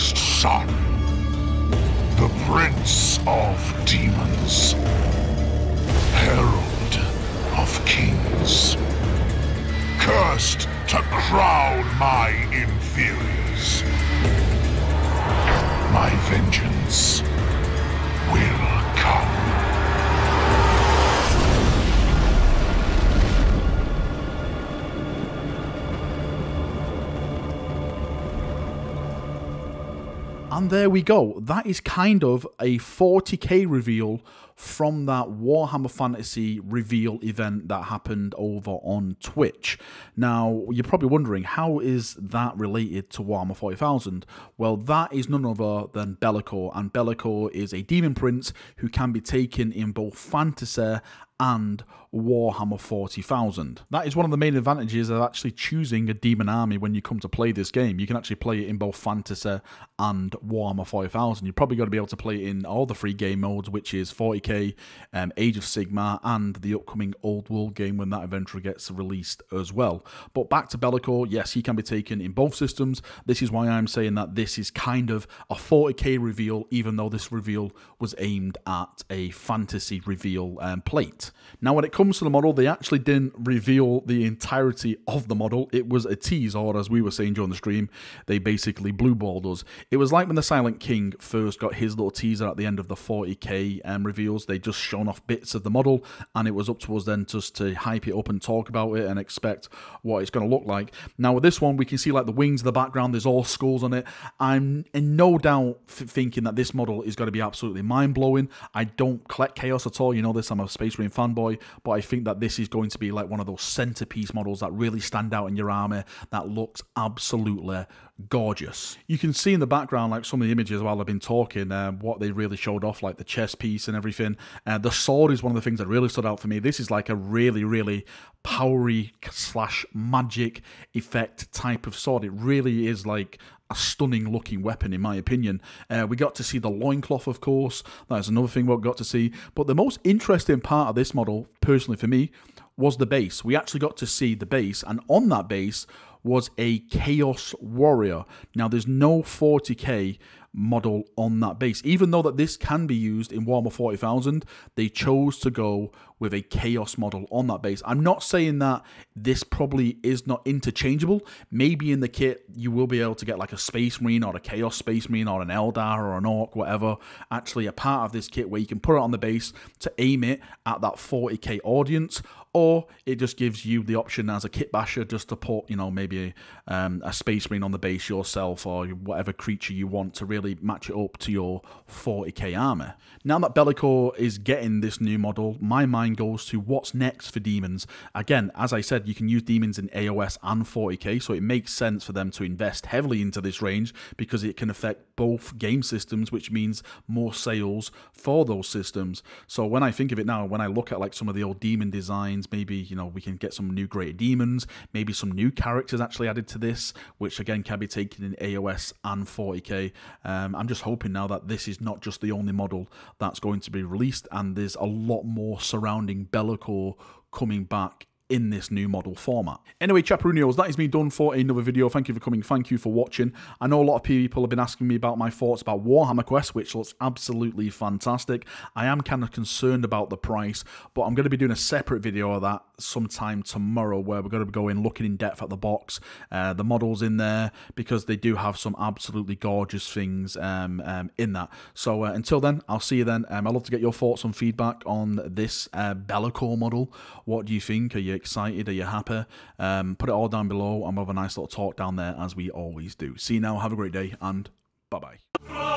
Son, the Prince of Demons, Herald of Kings, cursed to crown my inferiors. My vengeance will come. And there we go. That is kind of a 40k reveal from that Warhammer Fantasy reveal event that happened over on Twitch. Now, you're probably wondering, how is that related to Warhammer 40,000? Well, that is none other than Be'lakor, and Be'lakor is a demon prince who can be taken in both fantasy and Warhammer 40,000. That is one of the main advantages of actually choosing a demon army when you come to play this game. You can actually play it in both Fantasy and Warhammer 40,000. You're probably going to be able to play it in all the free game modes, which is 40k, um, Age of Sigmar, and the upcoming Old World game when that eventually gets released as well. But back to Be'lakor, yes, he can be taken in both systems. This is why I'm saying that this is kind of a 40k reveal, even though this reveal was aimed at a fantasy reveal um, plate. Now, when it comes to the model, they actually didn't reveal the entirety of the model. It was a tease, or as we were saying during the stream, they basically blueballed us. It was like when the Silent King first got his little teaser at the end of the 40k um, reveals. They just shown off bits of the model, and it was up to us then just to hype it up and talk about it and expect what it's going to look like. Now, with this one, we can see like the wings in the background, there's all skulls on it. I'm in no doubt thinking that this model is going to be absolutely mind blowing. I don't collect Chaos at all. You know this, I'm a Space Marine fanboy, but I think that this is going to be like one of those centerpiece models that really stand out in your army that looks absolutely gorgeous. You can see in the background, like some of the images while I've been talking, uh, what they really showed off, like the chest piece and everything. Uh, the sword is one of the things that really stood out for me. This is like a really, really powery slash magic effect type of sword. It really is like a stunning looking weapon, in my opinion. Uh, we got to see the loincloth, of course. That's another thing we got to see. But the most interesting part of this model, personally for me, was the base. We actually got to see the base, and on that base was a Chaos Warrior. Now, there's no 40k model on that base. Even though that this can be used in Warhammer 40,000, they chose to go with a Chaos model on that base. I'm not saying that this probably is not interchangeable. Maybe in the kit you will be able to get like a Space Marine or a Chaos Space Marine or an Eldar or an Orc, whatever, actually a part of this kit where you can put it on the base to aim it at that 40k audience or it just gives you the option as a kit basher just to put, you know, maybe um, a Space Marine on the base yourself or whatever creature you want to really match it up to your 40k armor. Now that Be'lakor is getting this new model, my mind goes to what's next for demons. Again, as I said, you can use demons in AOS and 40k, so it makes sense for them to invest heavily into this range because it can affect both game systems, which means more sales for those systems. So when I think of it now, when I look at like some of the old demon designs, maybe you know we can get some new great demons, maybe some new characters actually added to this, which again can be taken in AOS and 40k. Um, I'm just hoping now that this is not just the only model that's going to be released, and there's a lot more surrounding Be'lakor coming back in this new model format. Anyway, Chaperonios, that is me done for another video. Thank you for coming. Thank you for watching. I know a lot of people have been asking me about my thoughts about Warhammer Quest, which looks absolutely fantastic. I am kind of concerned about the price, but I'm going to be doing a separate video of that sometime tomorrow where we're going to be going looking in depth at the box, uh, the models in there, because they do have some absolutely gorgeous things um, um, in that. So uh, until then, I'll see you then. Um, I'd love to get your thoughts and feedback on this uh, Be'lakor model. What do you think? Are you excited? Are you happy? Um, put it all down below and we'll have a nice little talk down there as we always do. See you now. Have a great day and bye bye.